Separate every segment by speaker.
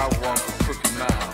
Speaker 1: I walk a crooked mile.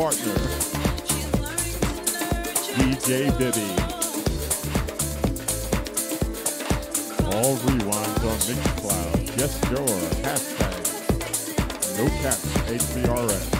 Speaker 2: Partner, DJ Bibby. All rewinds on Mixcloud. Yes, sure. Hashtag no caps HBRS.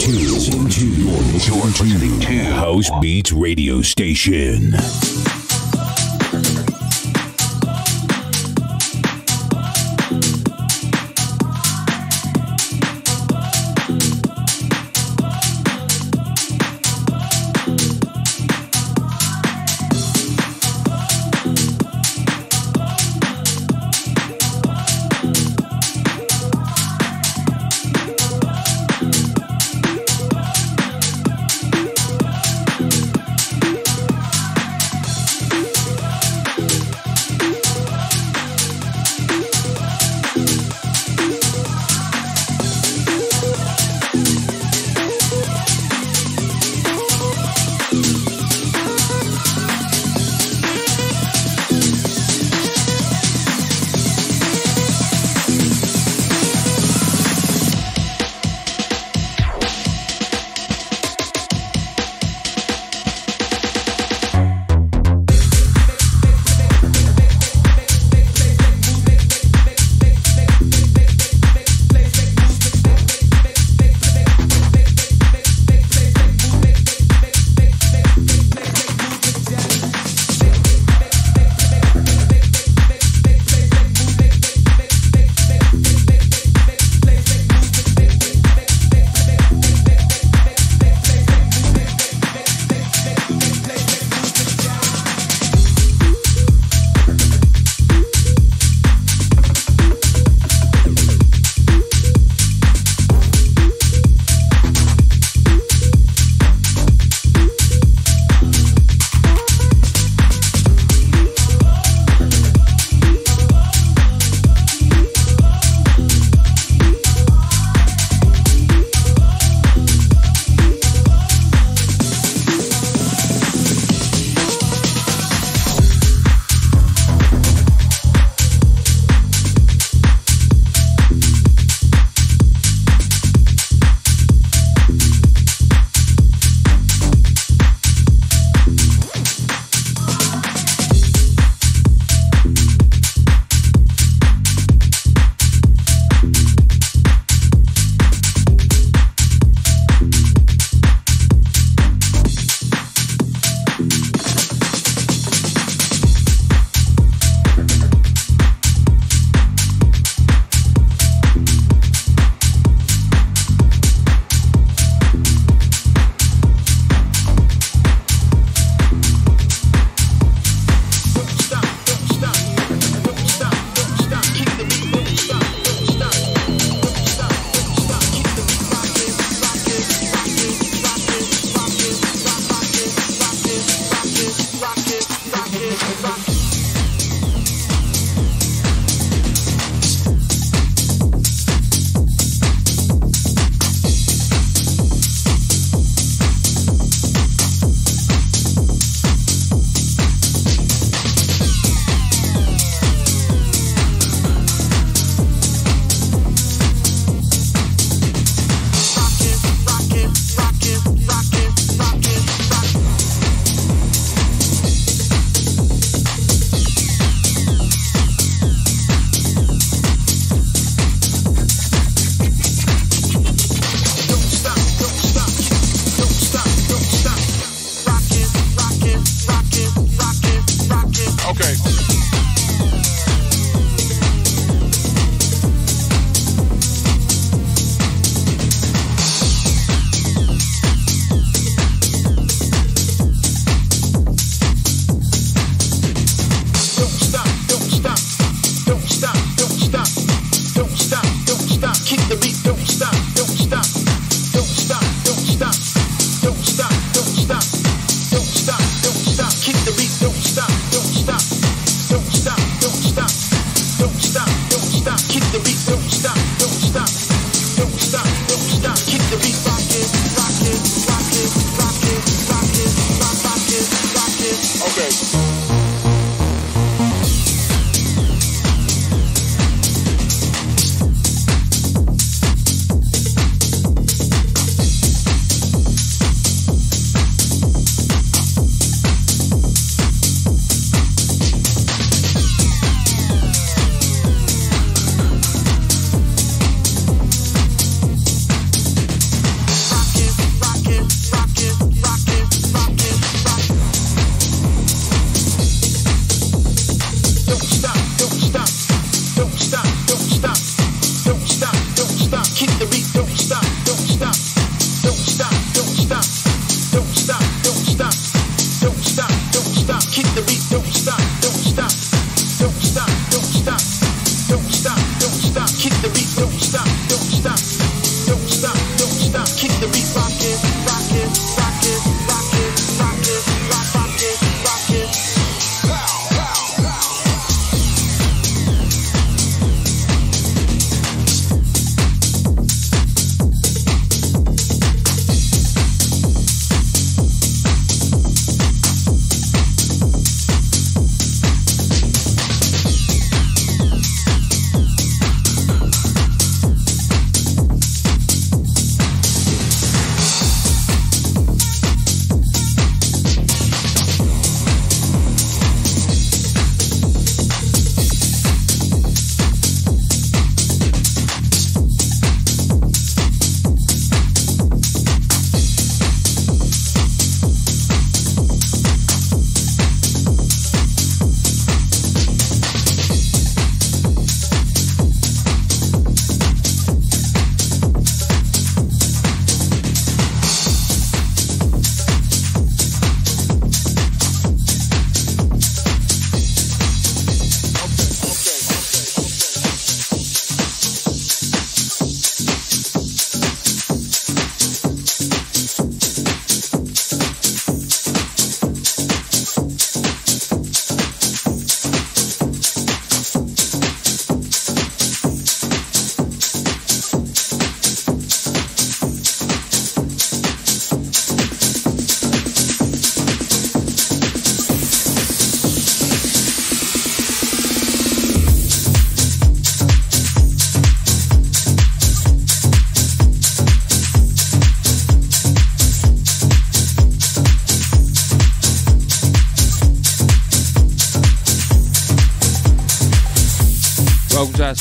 Speaker 3: To, you're listening to House Beats Radio Station.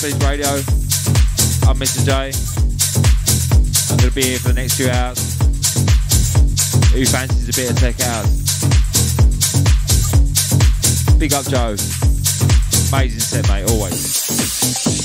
Speaker 4: Beats Radio. I'm Mr. J. I'm going to be here for the next two hours. Who fancies a bit of tech house? Big up Joe. Amazing set, mate, always.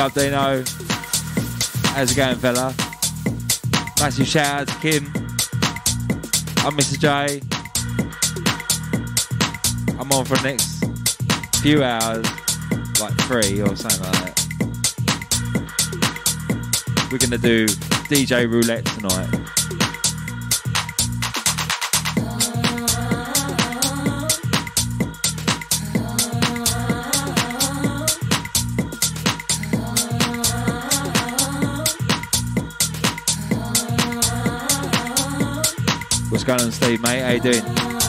Speaker 4: Up Dino. How's it going, fella? Massive shout out to Kim. I'm Mr. J. I'm on for the next few hours, like three or something like that. We're gonna do DJ roulette tonight. On, Steve, mate? How you doing?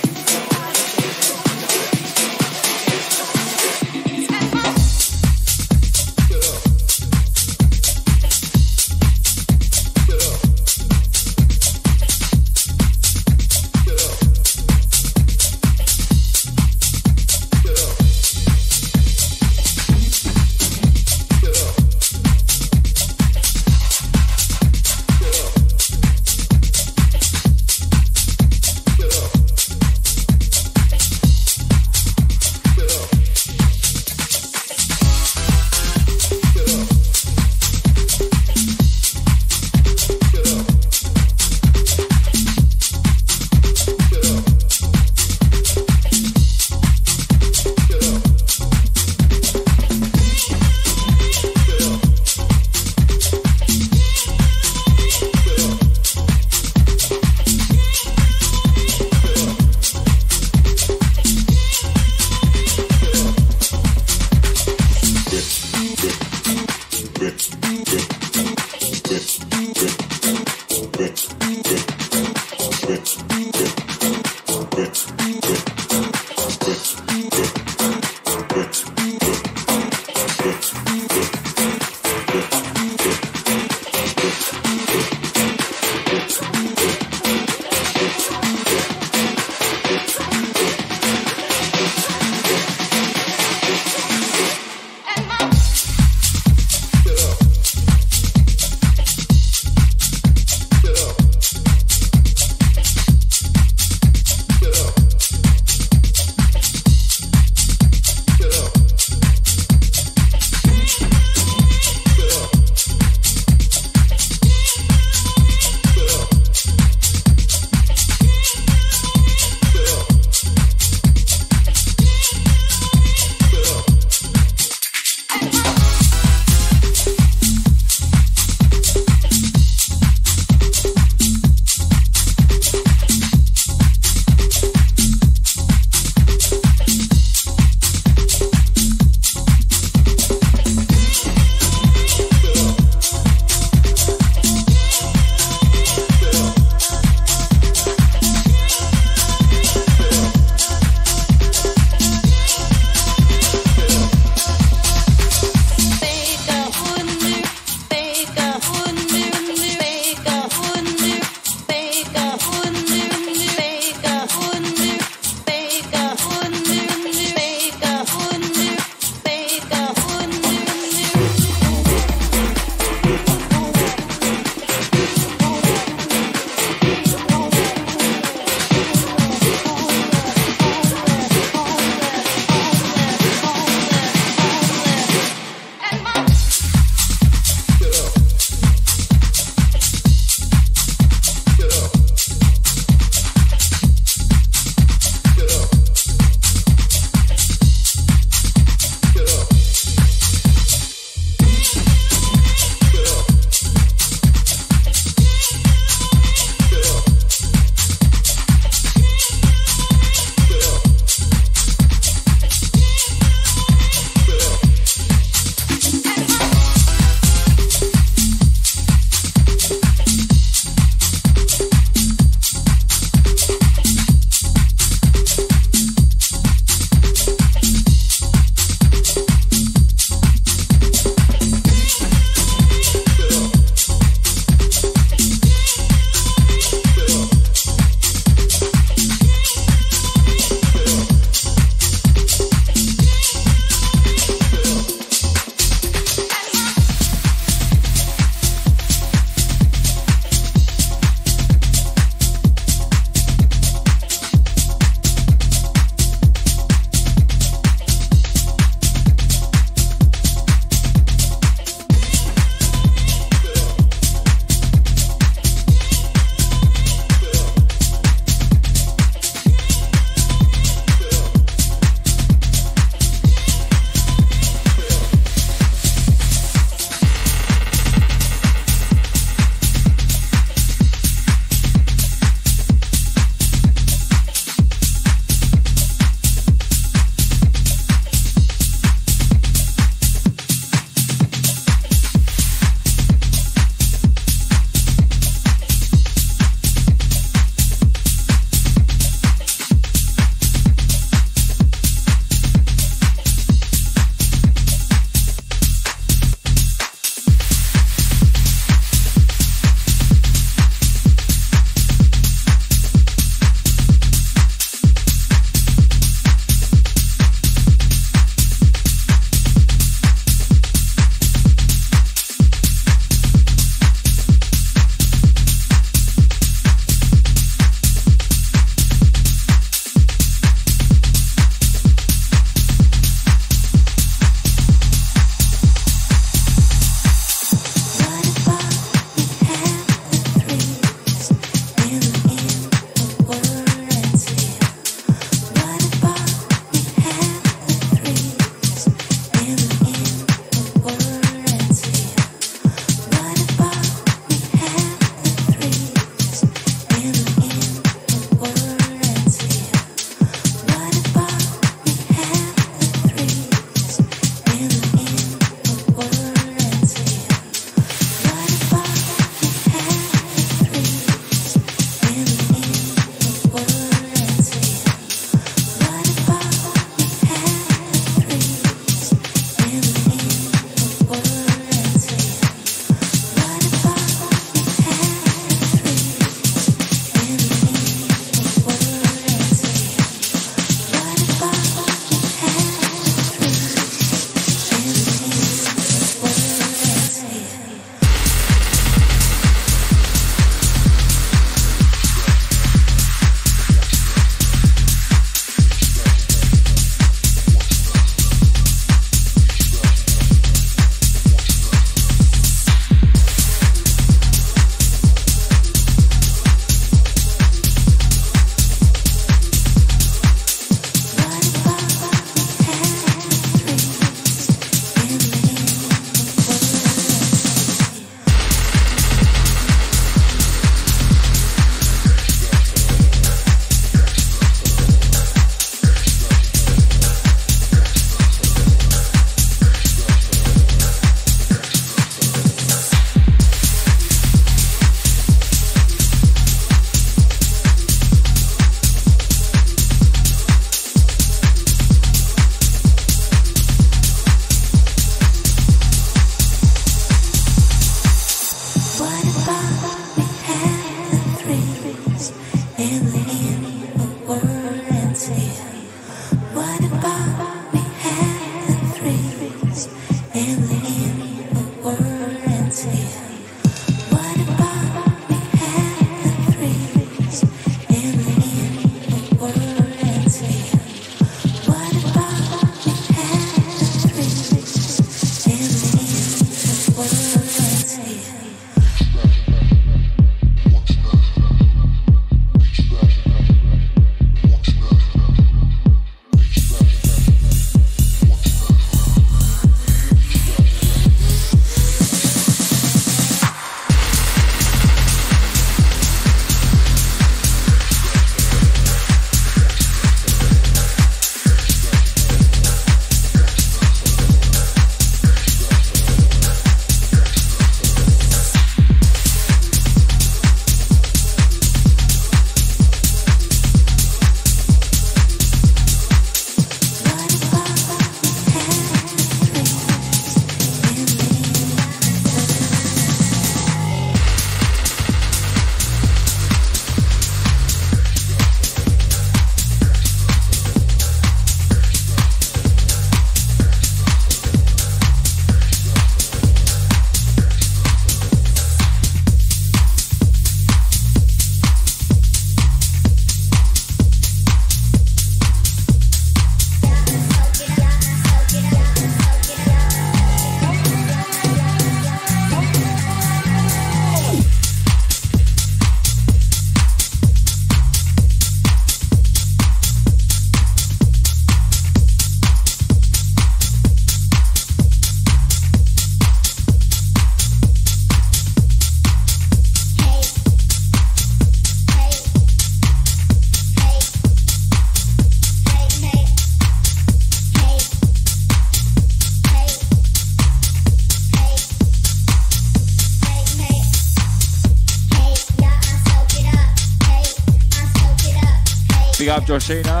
Speaker 5: Joshino. How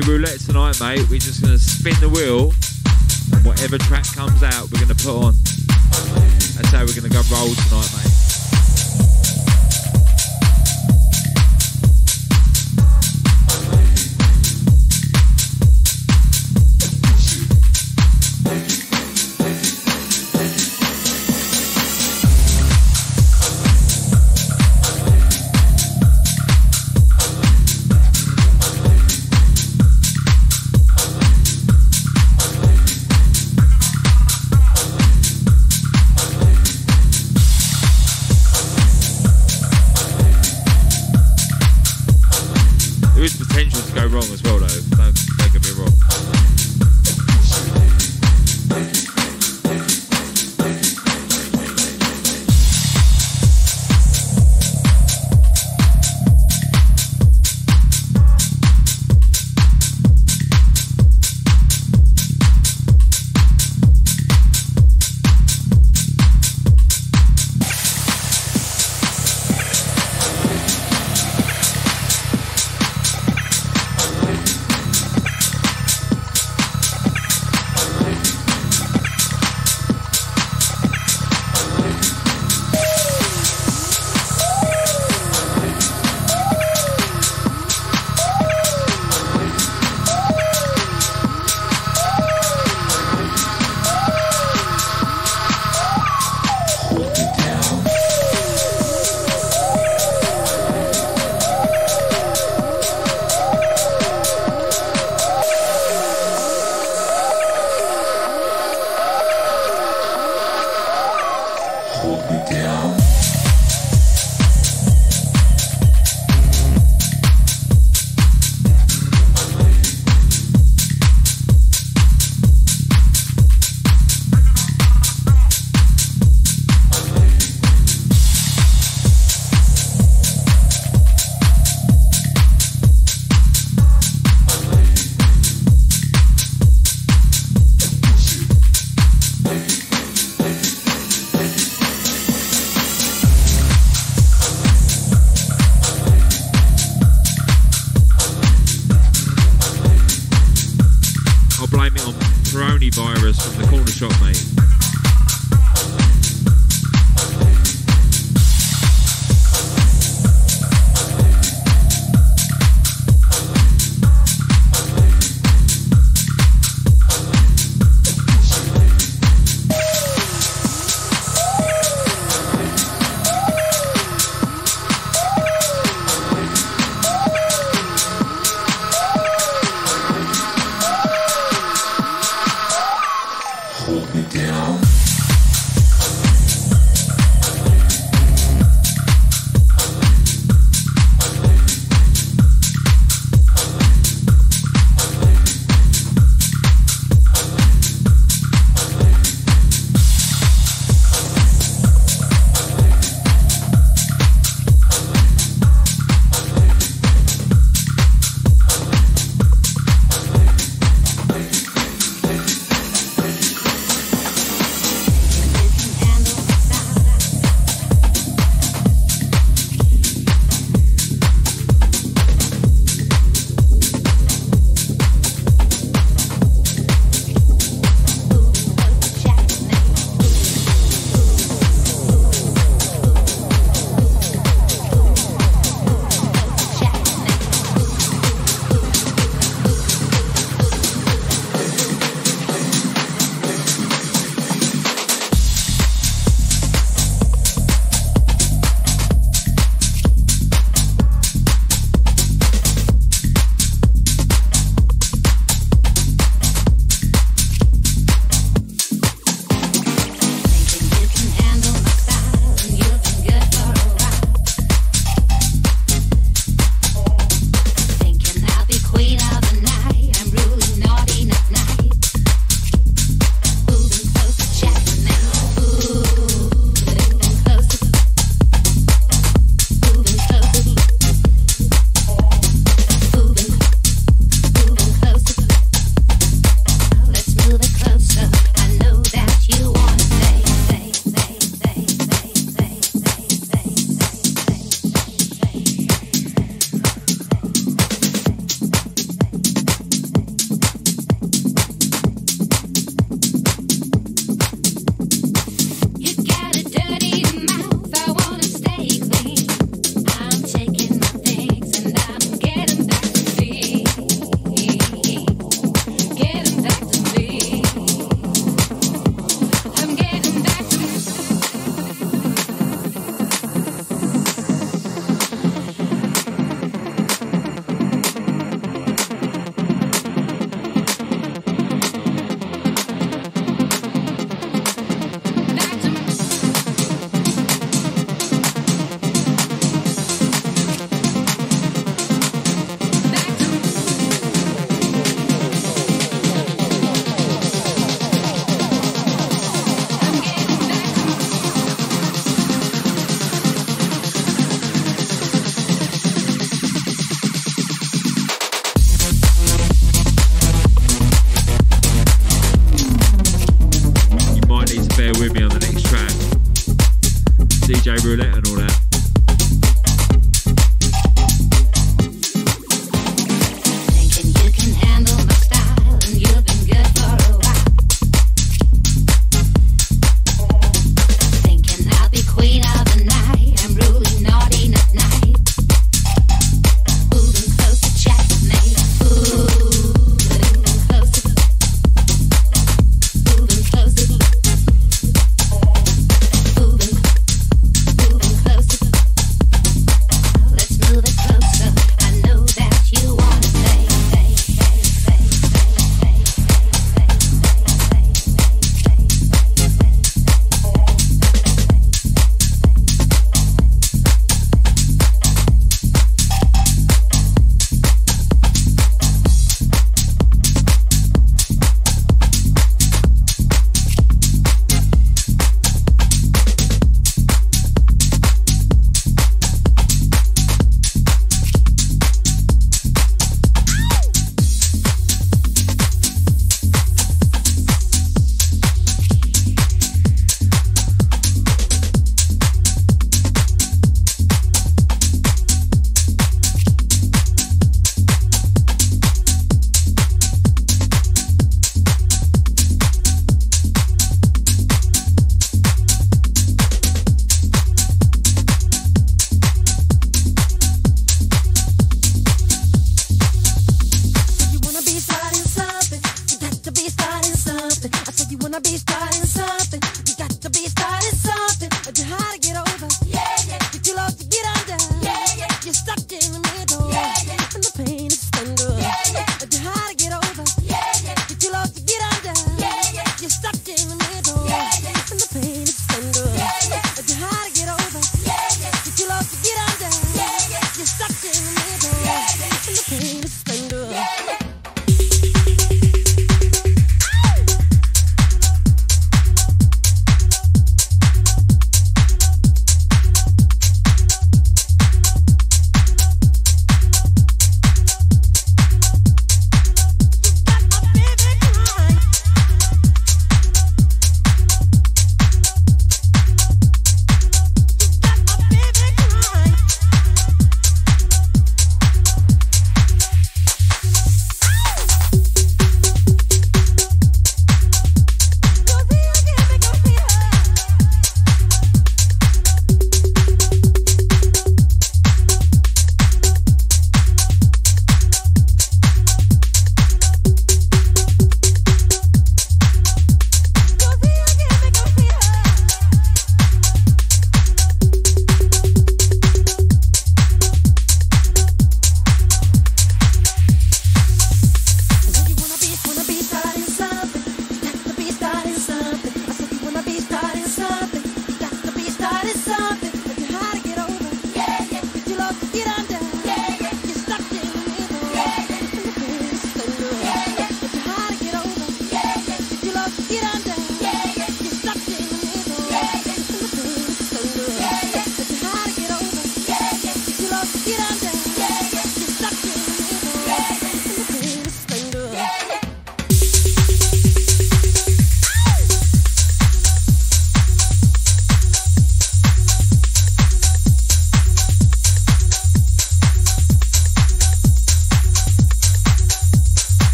Speaker 4: roulette tonight, mate. We're just going to spin the wheel, and whatever track comes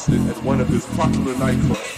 Speaker 6: housing at one of his popular nightclubs.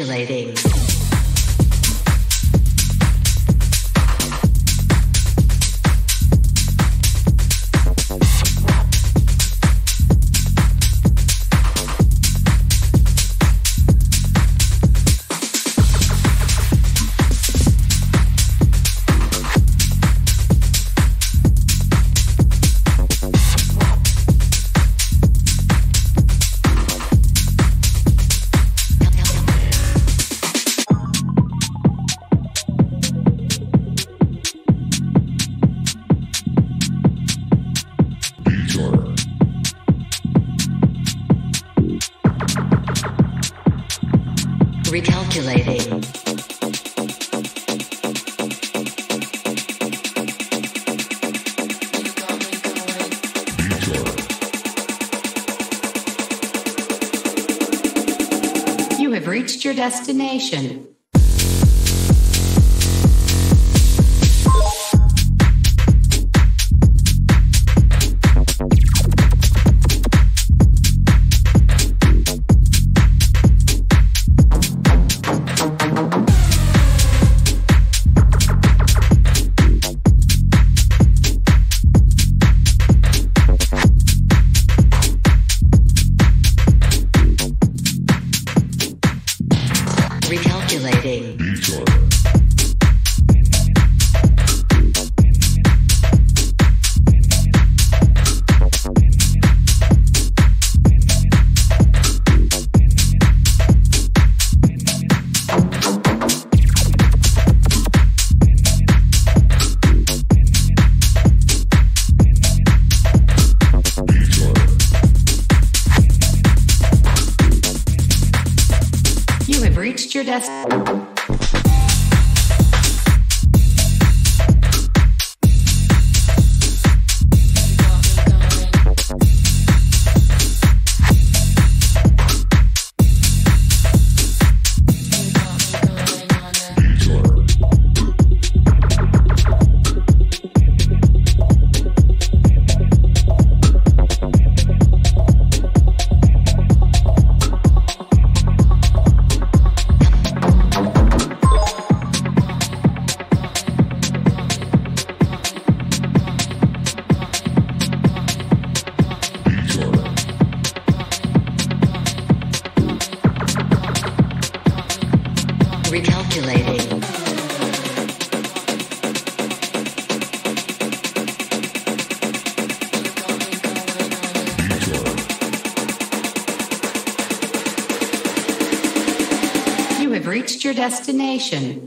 Speaker 7: Recalculating. Destination. Destination.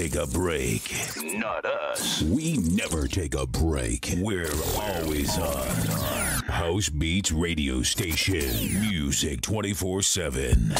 Speaker 8: take a break.
Speaker 9: Not us.
Speaker 8: We never take a break. We're always on. House Beats Radio Station. Music 24 7.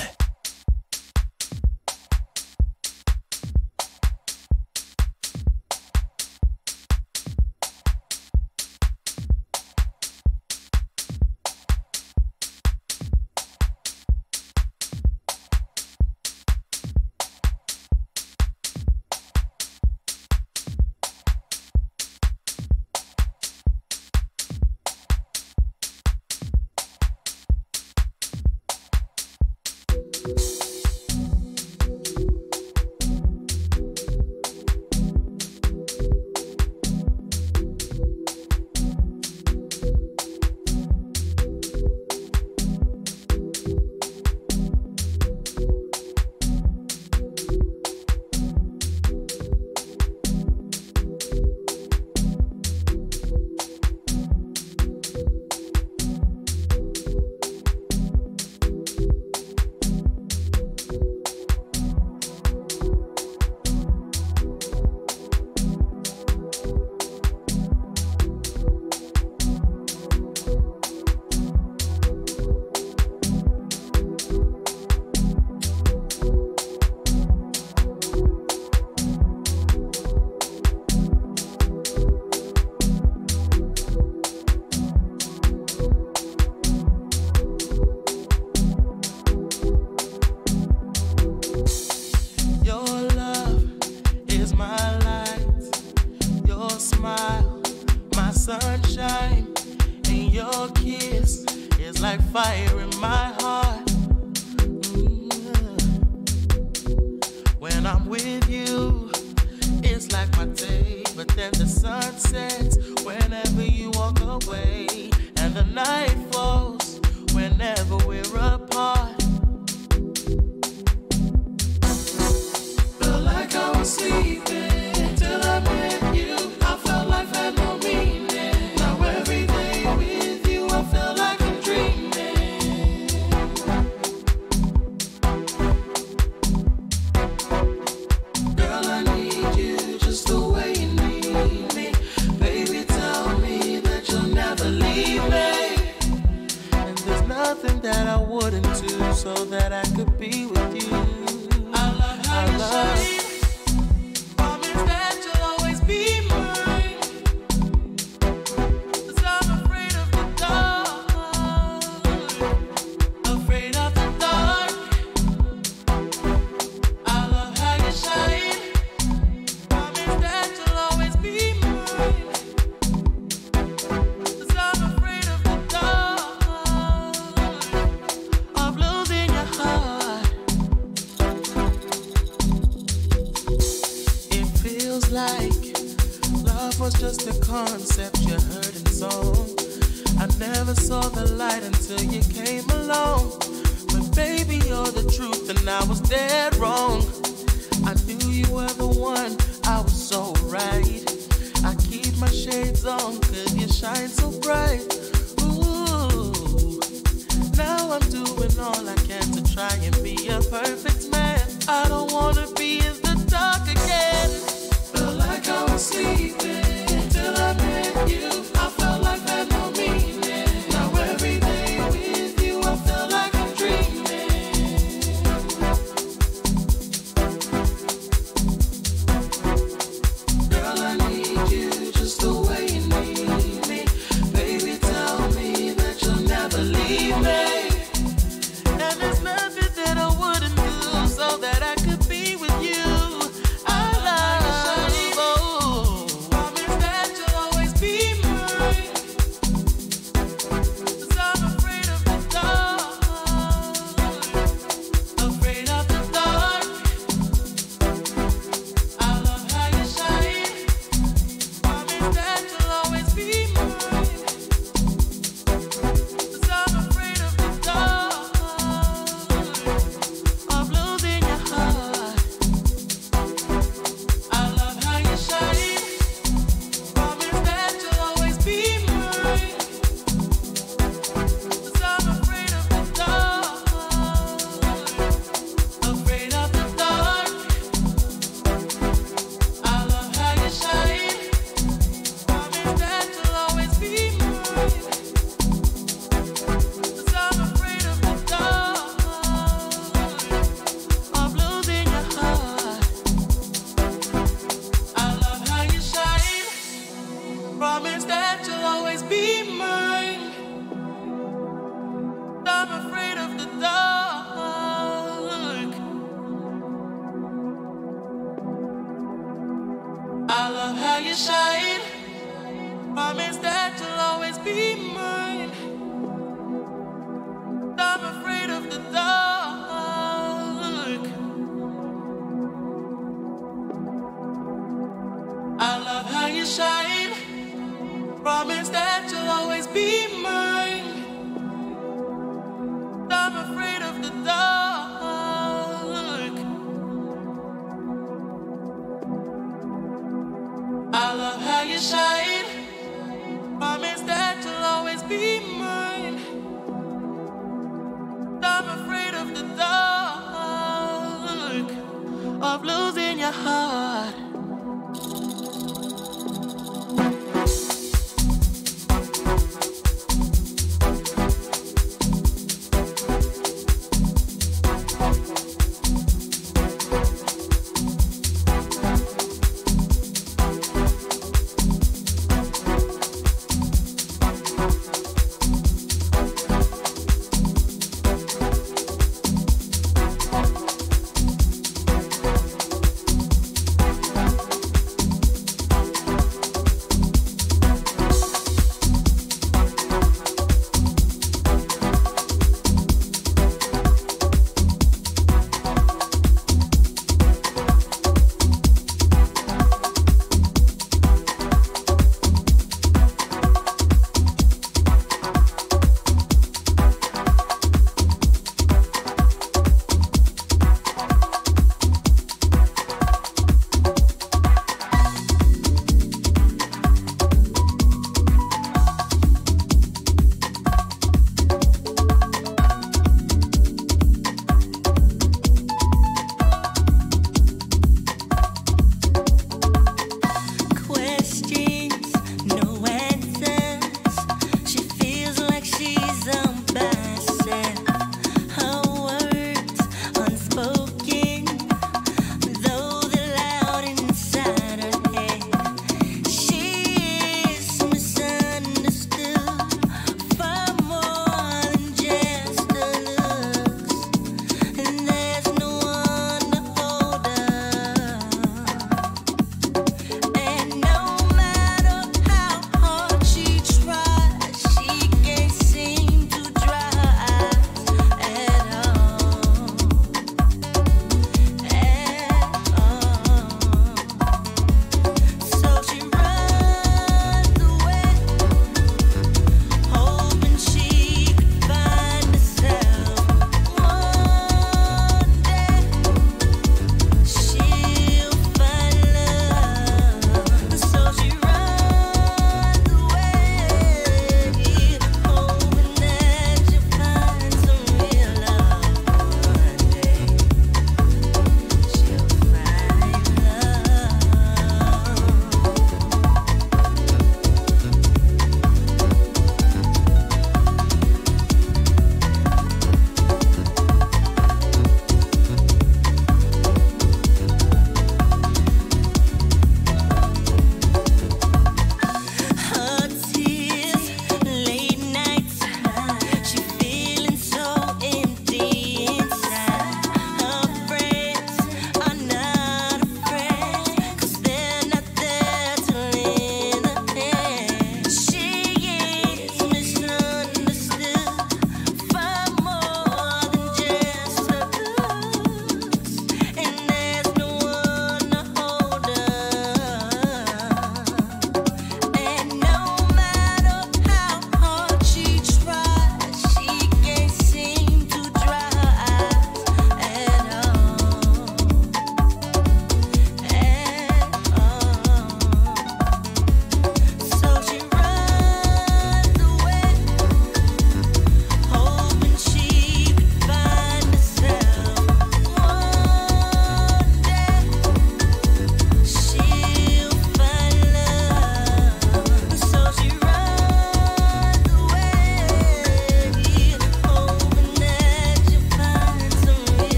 Speaker 9: Shine.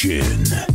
Speaker 10: Station.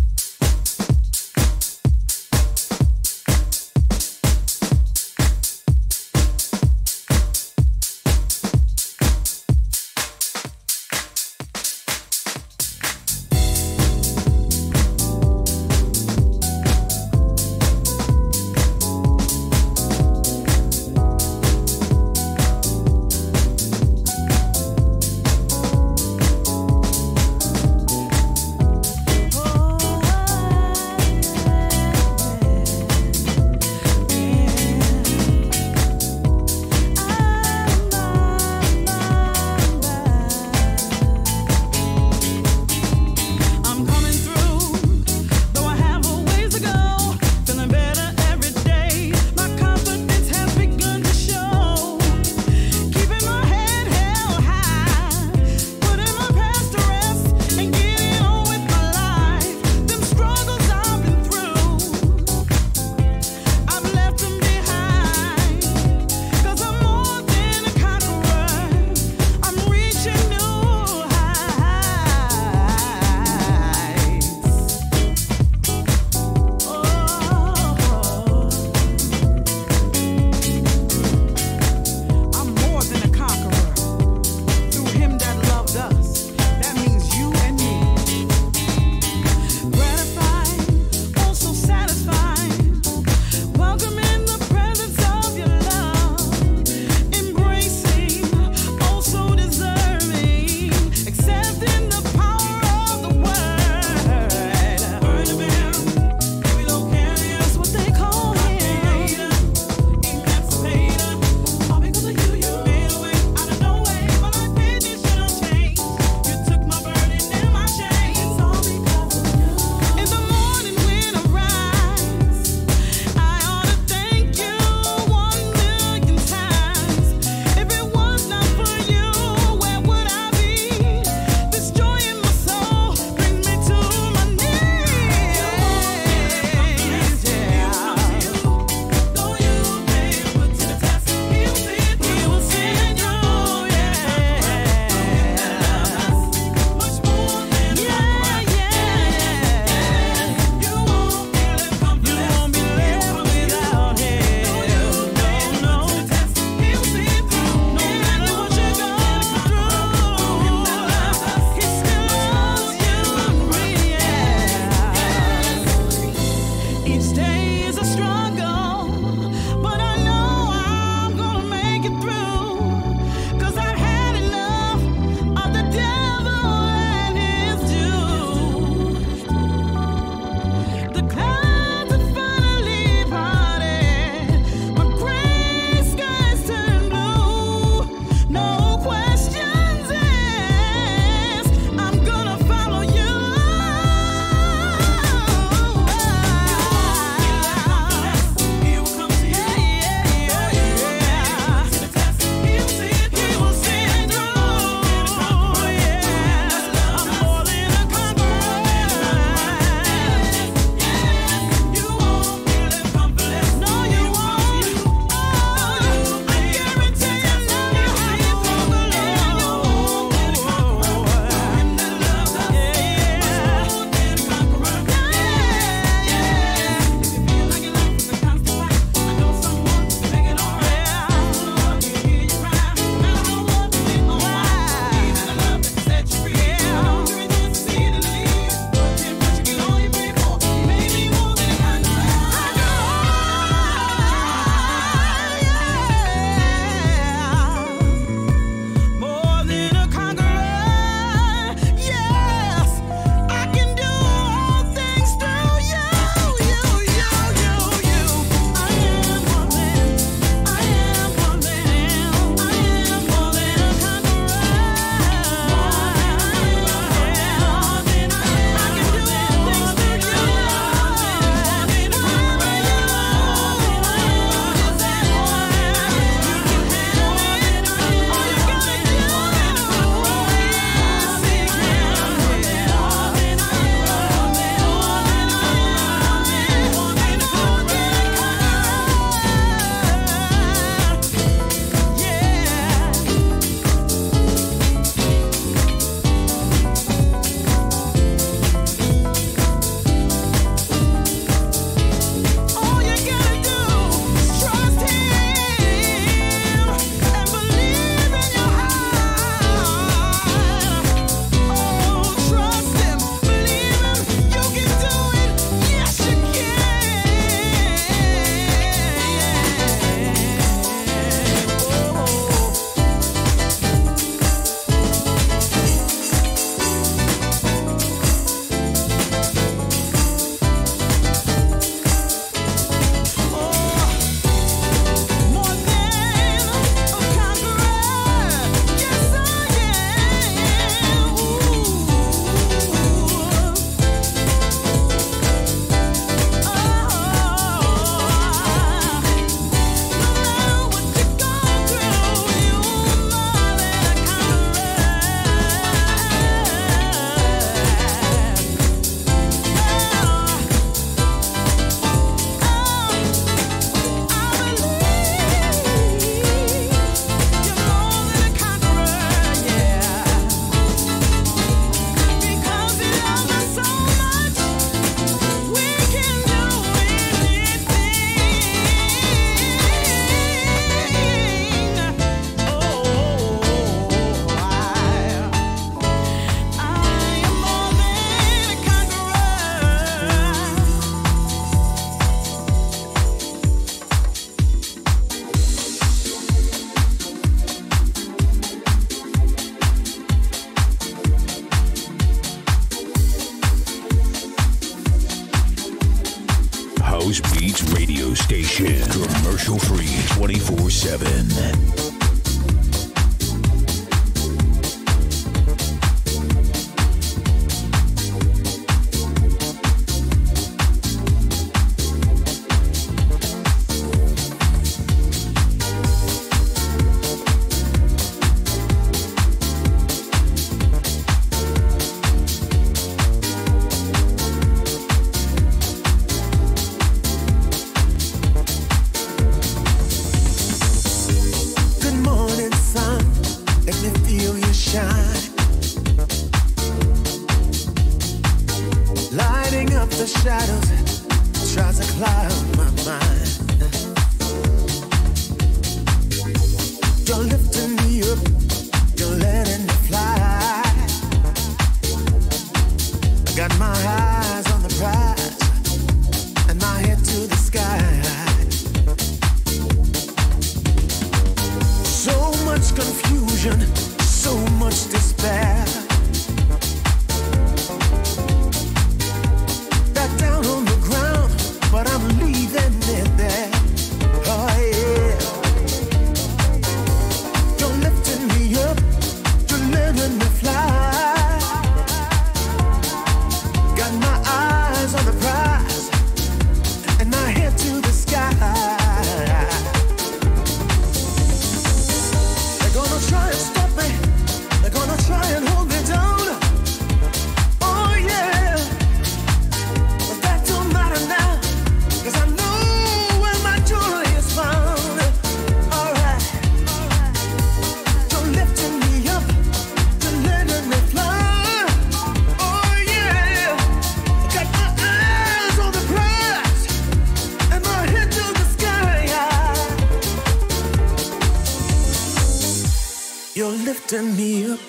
Speaker 11: You're lifting me up,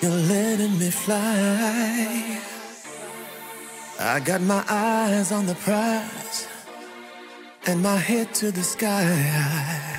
Speaker 11: you're letting me fly. I got my eyes on the prize and my head to the sky.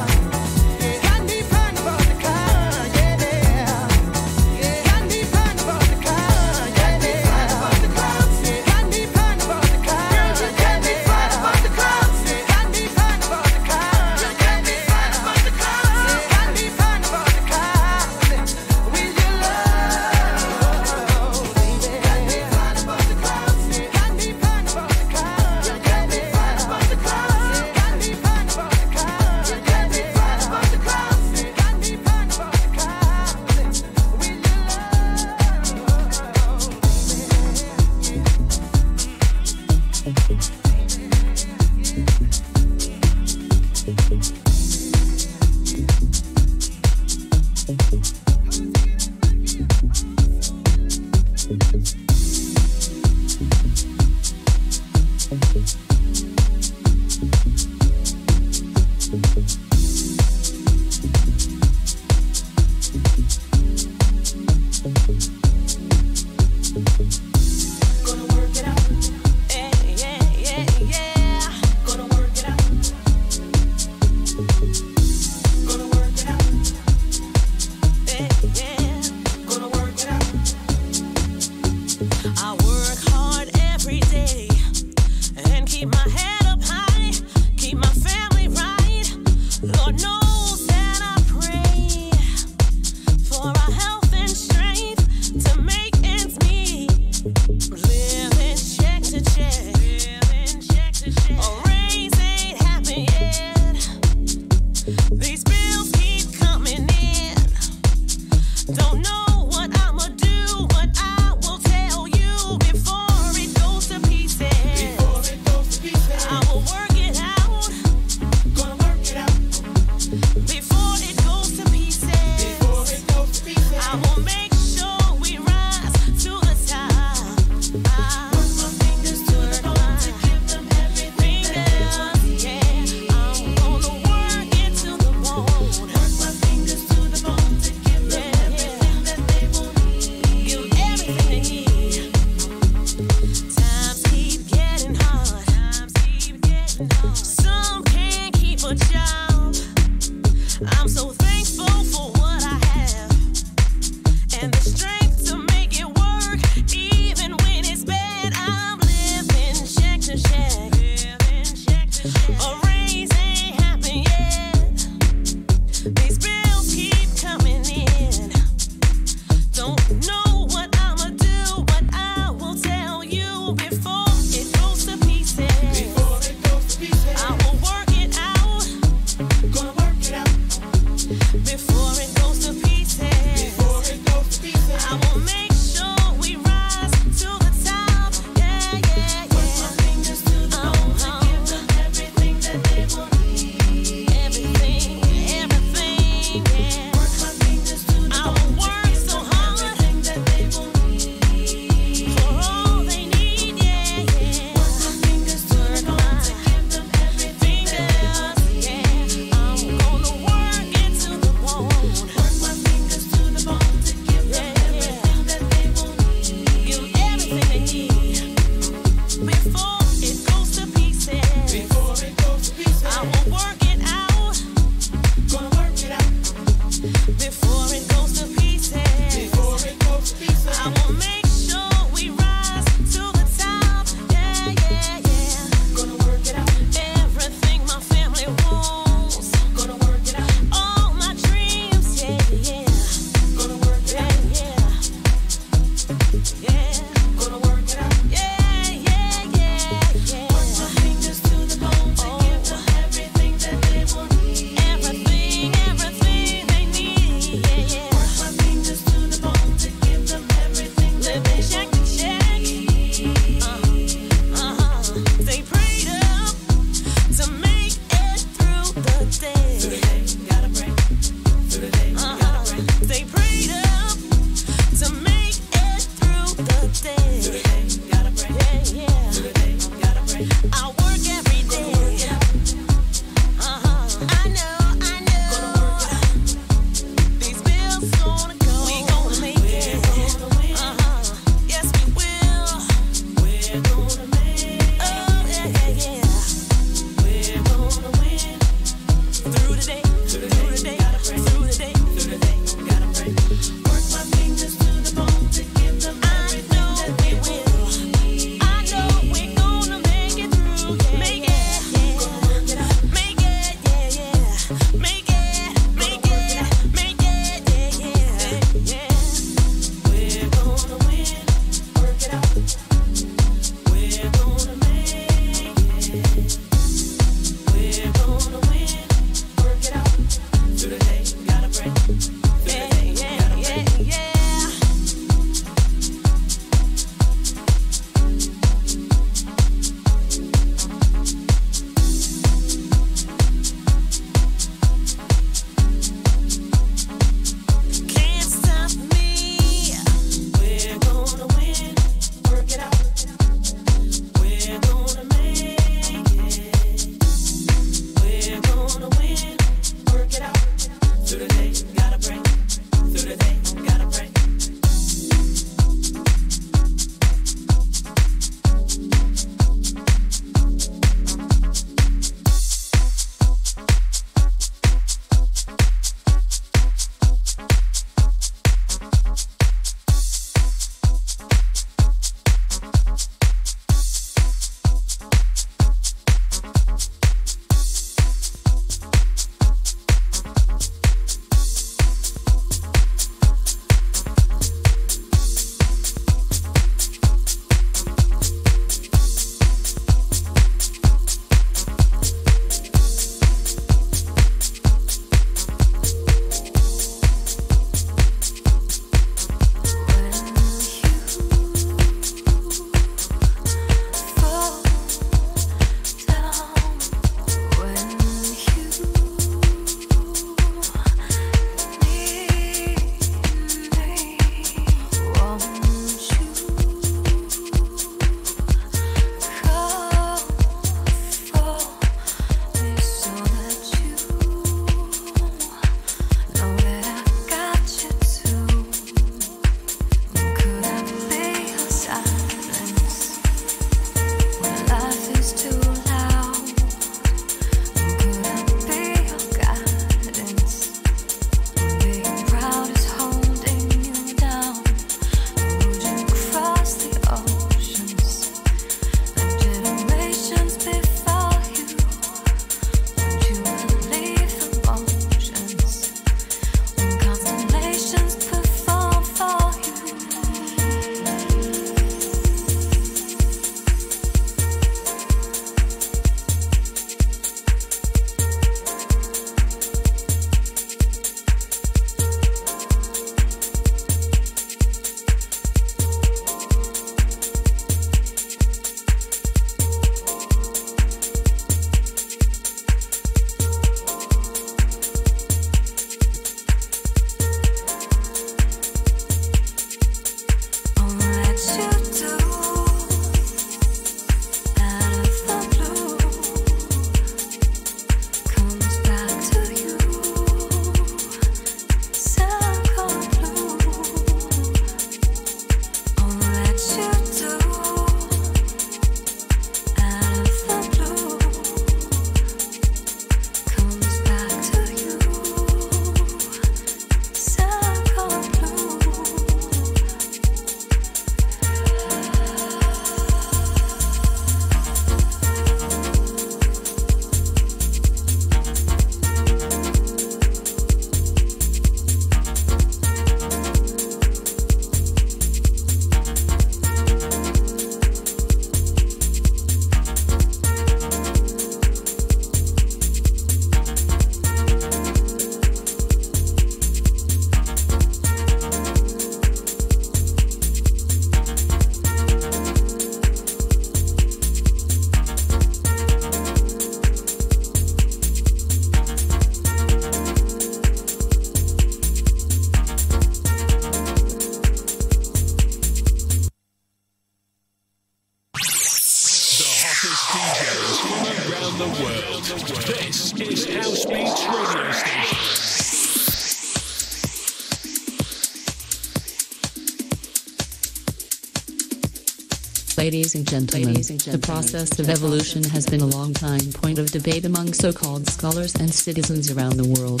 Speaker 12: Ladies and gentlemen, the process of evolution has been a long time point of debate among so-called scholars and citizens around the world.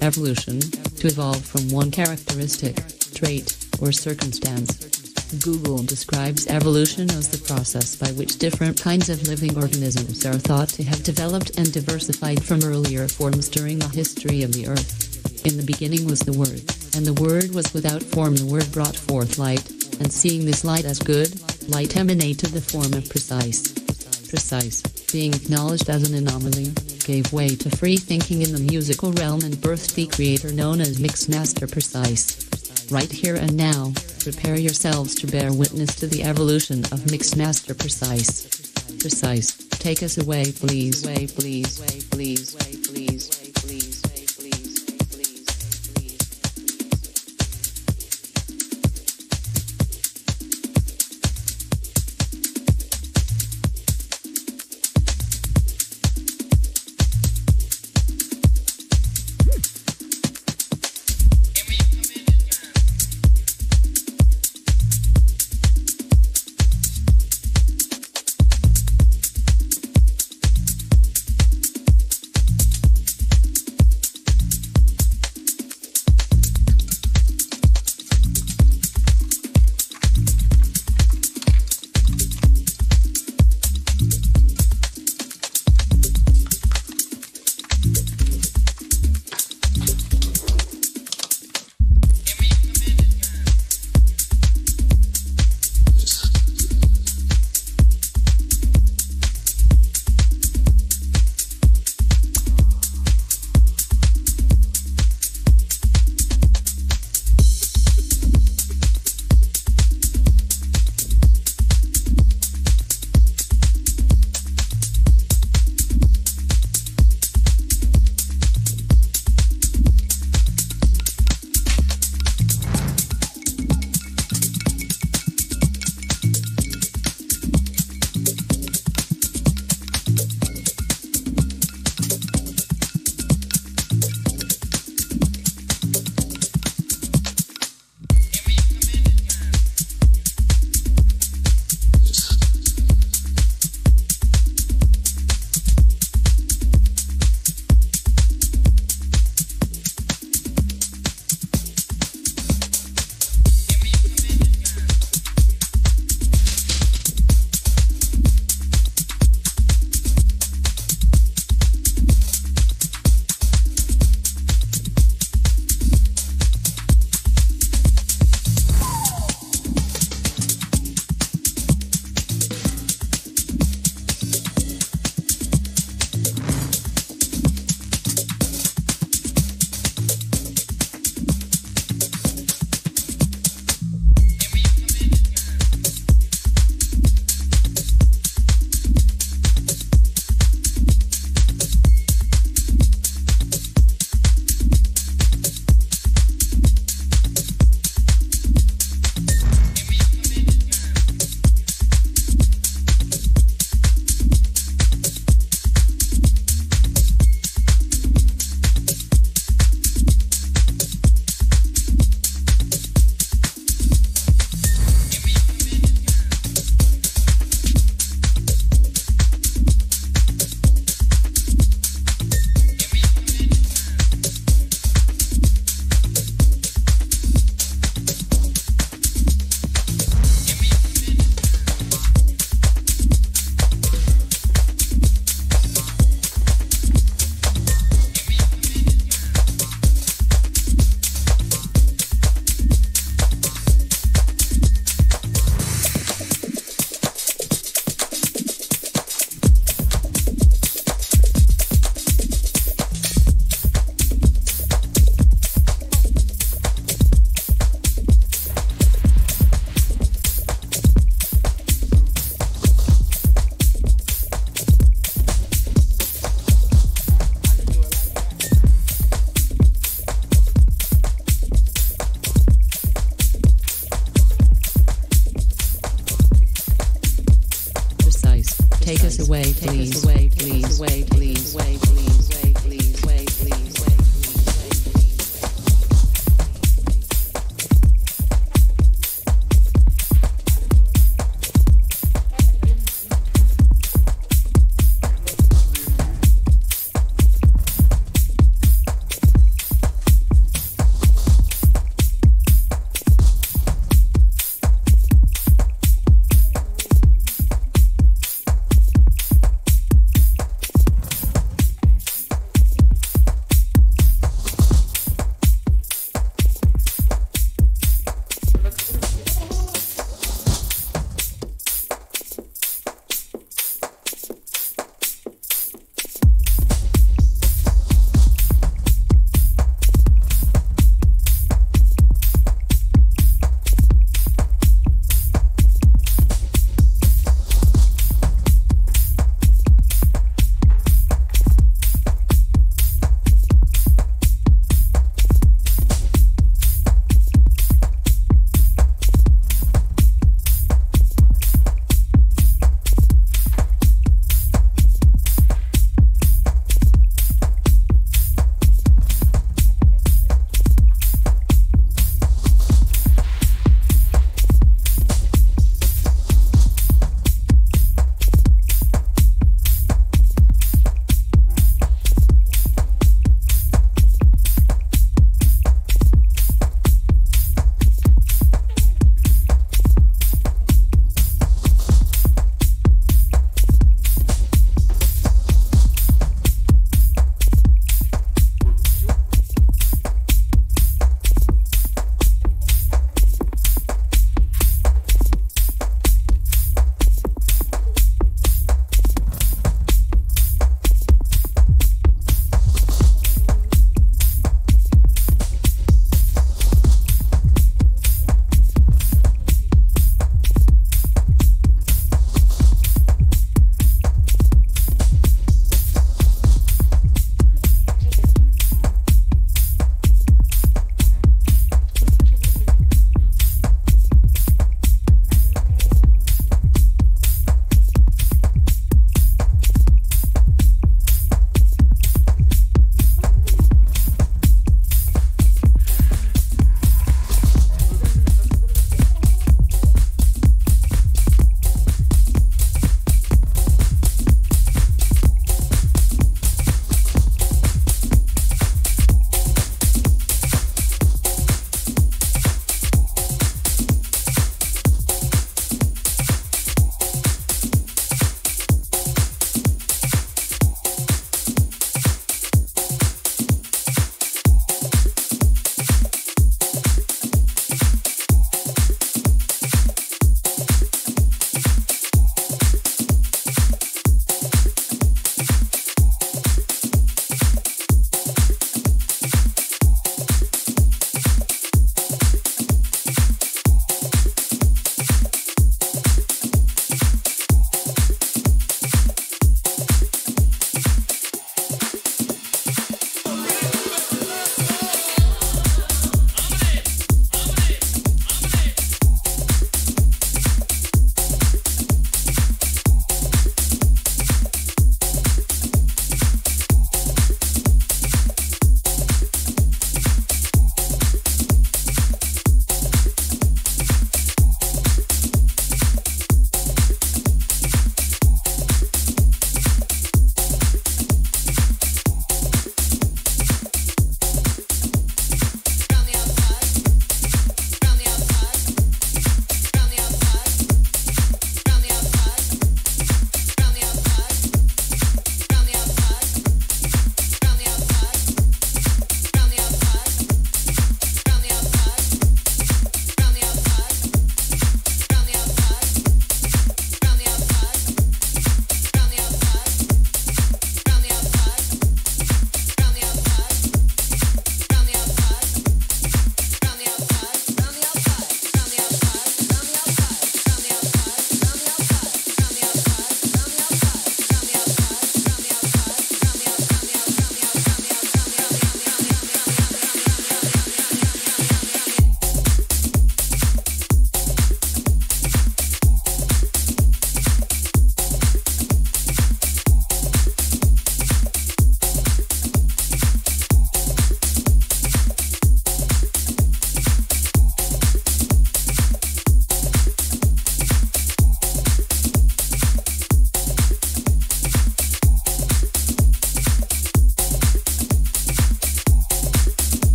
Speaker 12: Evolution, to evolve from one characteristic, trait, or circumstance. Google describes evolution as the process by which different kinds of living organisms are thought to have developed and diversified from earlier forms during the history of the earth. In the beginning was the Word, and the Word was without form. The Word brought forth light, and seeing this light as good, light emanated the form of precise. Precise, being acknowledged as an anomaly, gave way to free thinking in the musical realm and birthed the creator known as Mixmaster Precise. Right here and now, prepare yourselves to bear witness to the evolution of Mixmaster Precise. Precise, take us away, please. Way, please. Way, please. Way, please.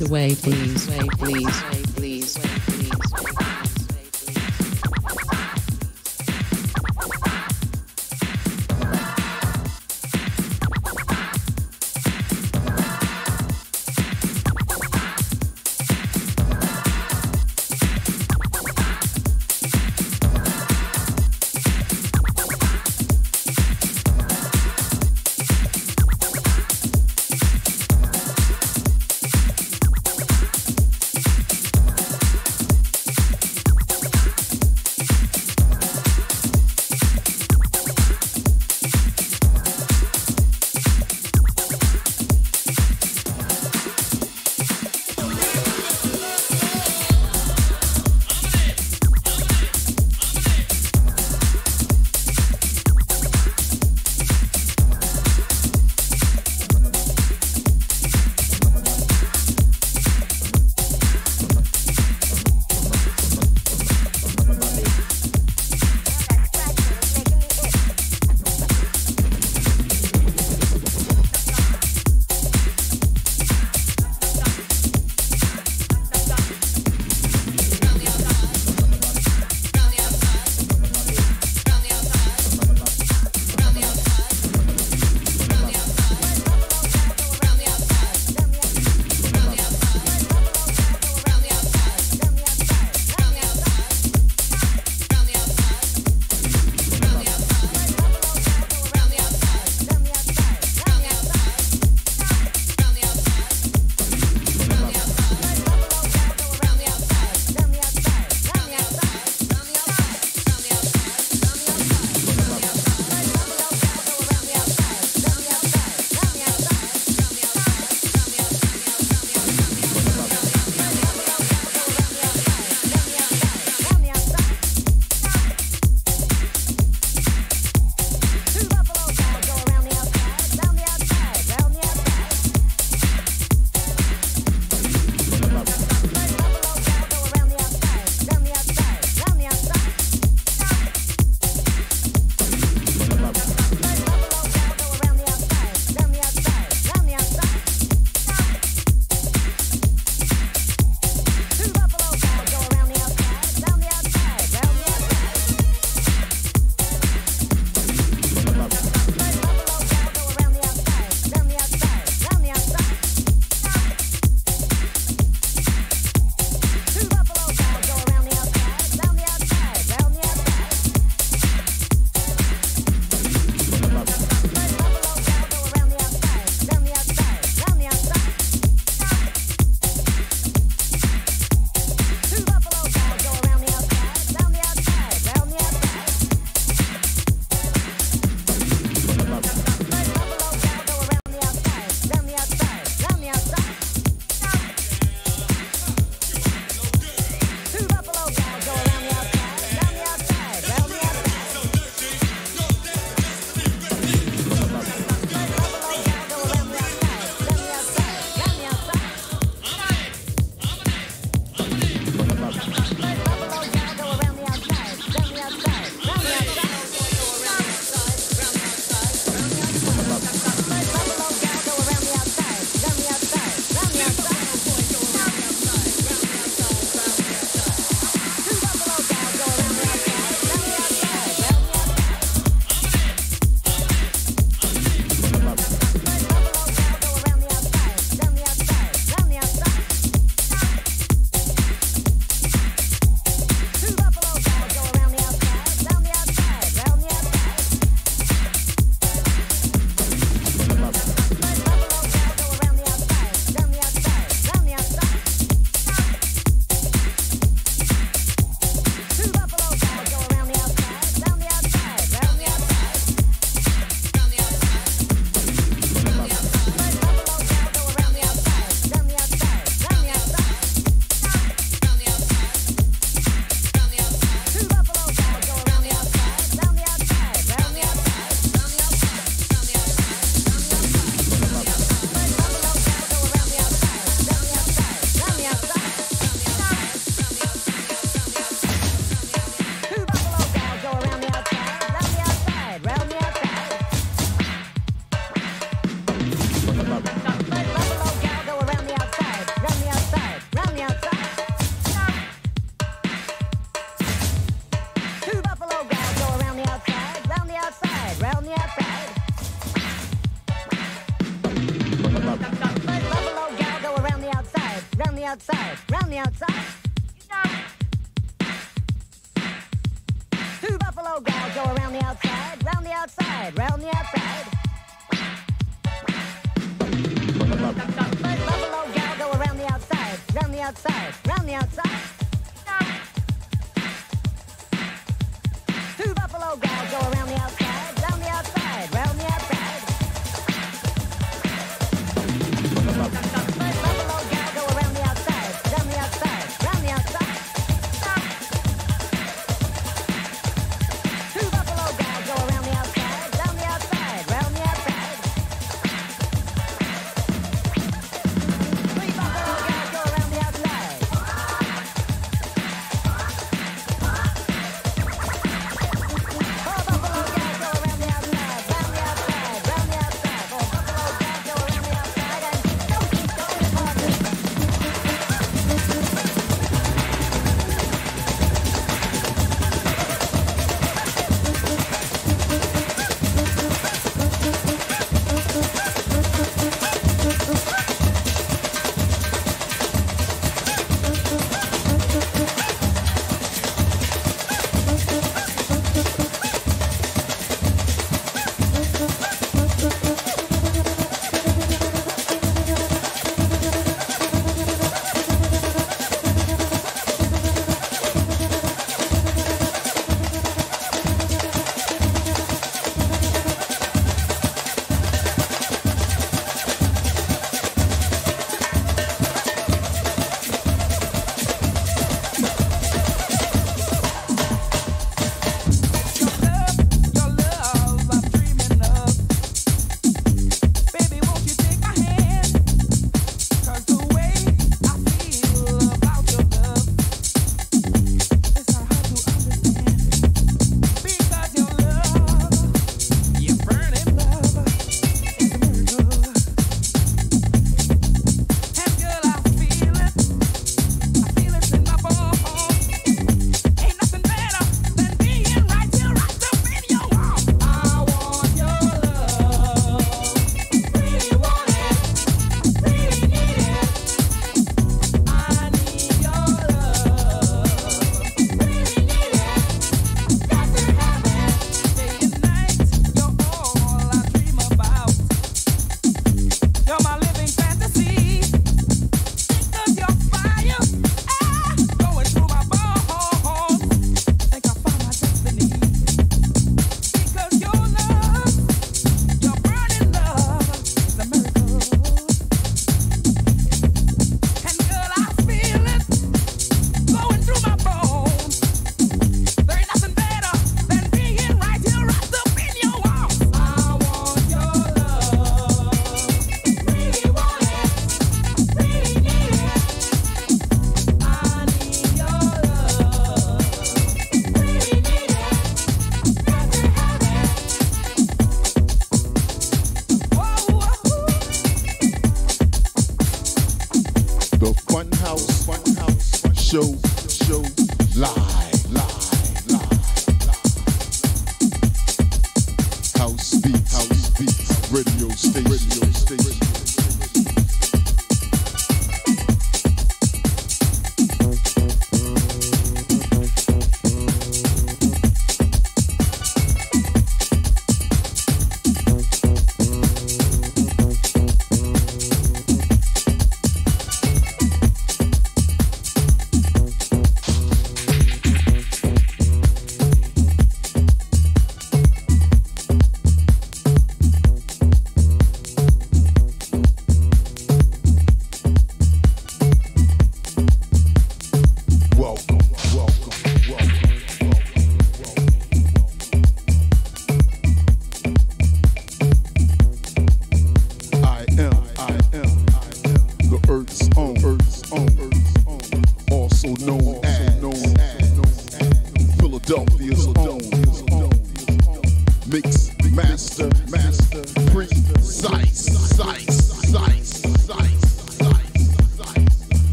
Speaker 12: Away, please. Please, please,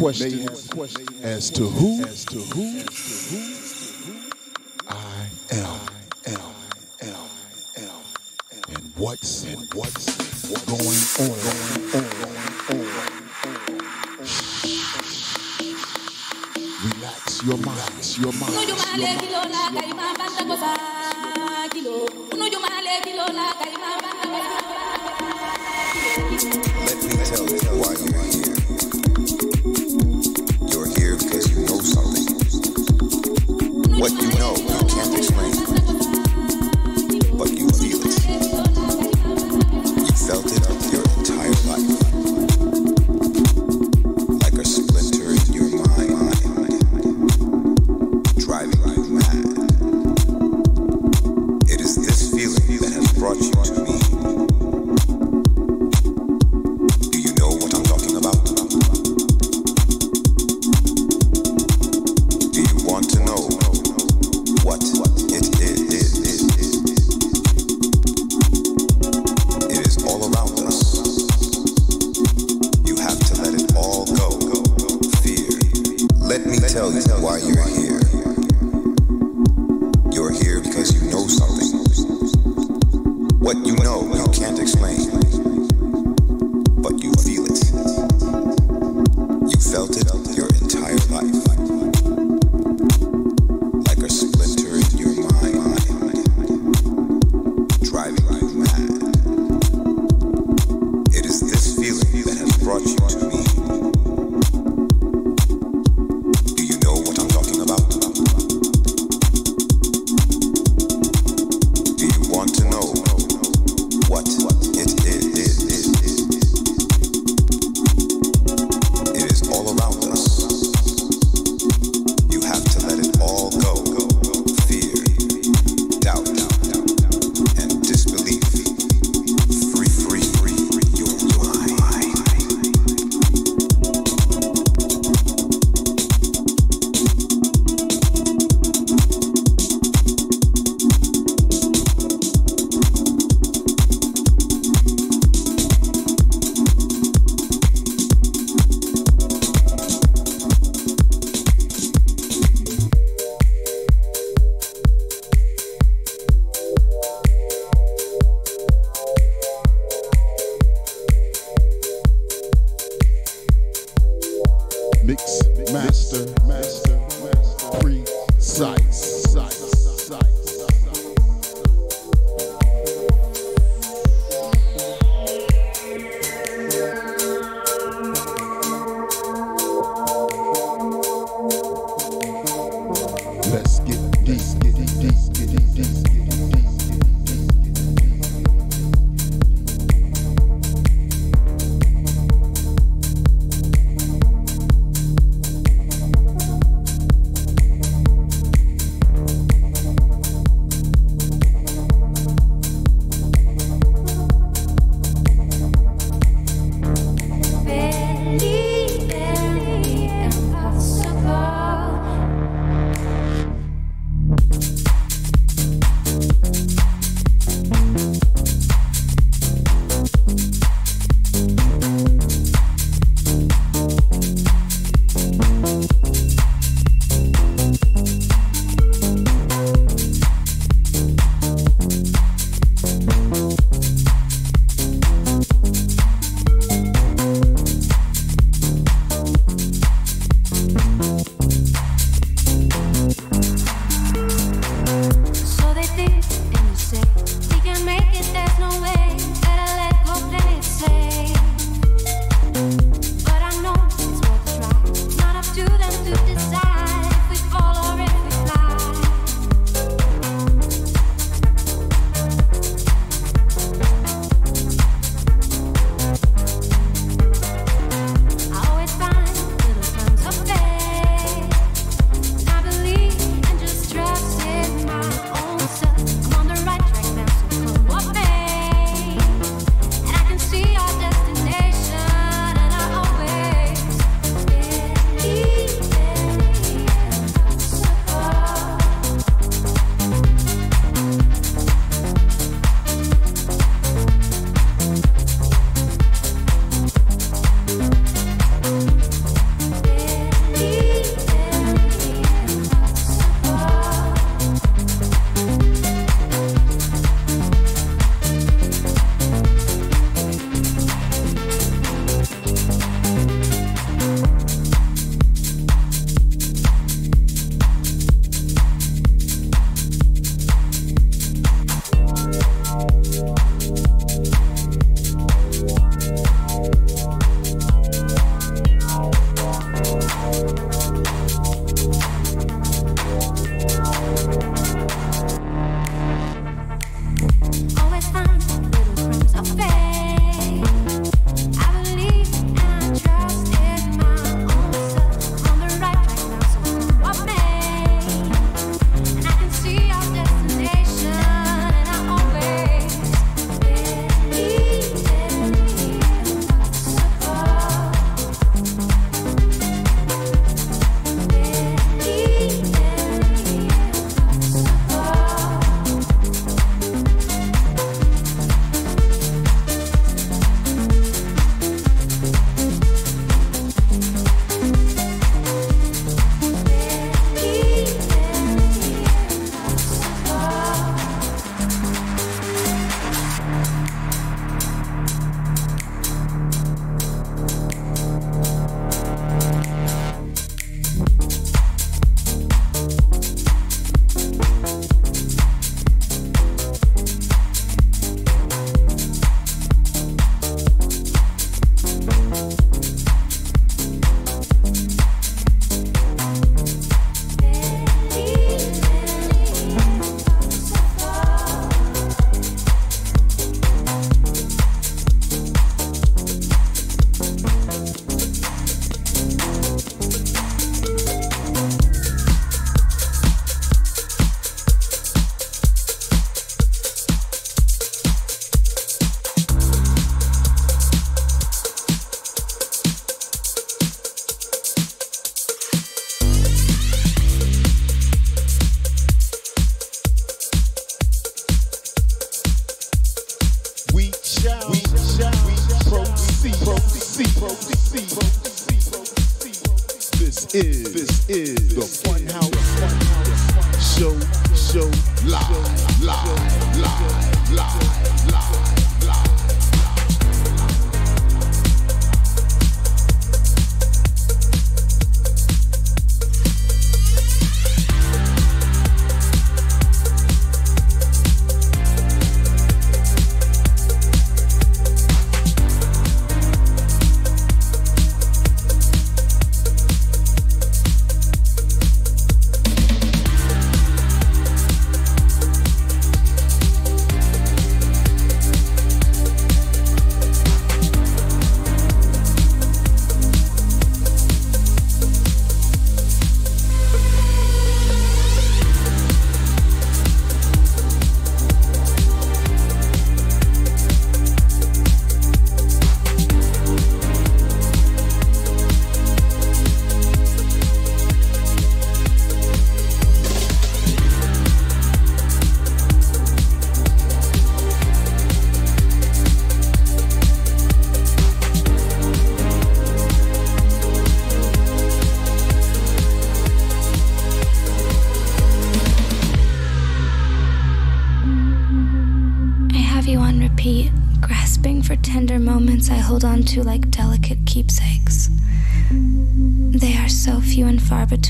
Speaker 13: questions, as to who,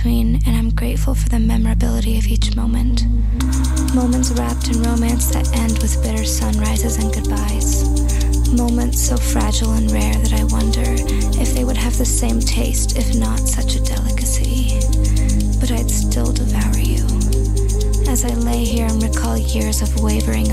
Speaker 14: between, and I'm grateful for the memorability of each moment. Moments wrapped in romance that end with bitter sunrises and goodbyes. Moments so fragile and rare that I wonder if they would have the same taste, if not such a delicacy. But I'd still devour you. As I lay here and recall years of wavering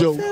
Speaker 13: show.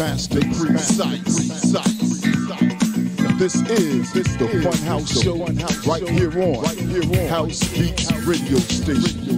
Speaker 13: Master precise.
Speaker 15: This is the Funhouse Show right here on House Beats Radio Station.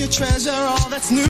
Speaker 16: You treasure all that's new.